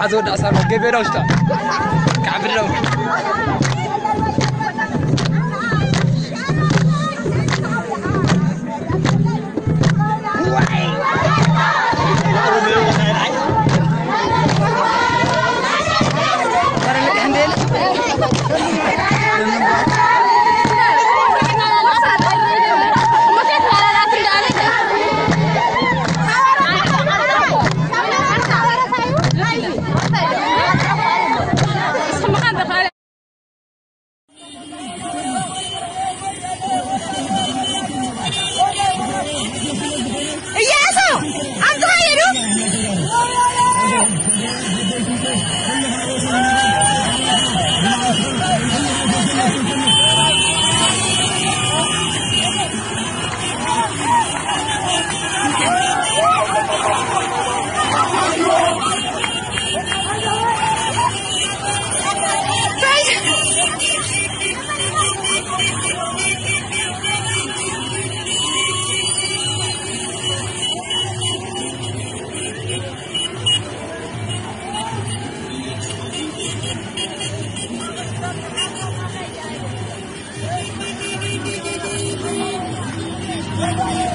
حزود أصار مجيب نوشتا كعب النوم